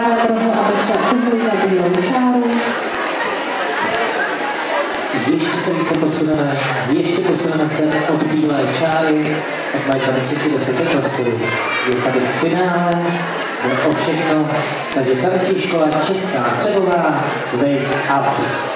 toho, aby. Ještě se více posuneme, ještě posuneme se od bílé čáry, od mají tady všichni dostatek prostoru. Je tady finále, bude o všechno, takže tancí škola Česká Třebová, Wake Up.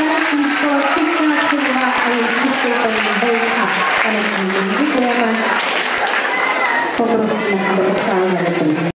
Teraz już po Krystyna Krzywa, a jej Krystyna Wojka, ale z Poprosimy.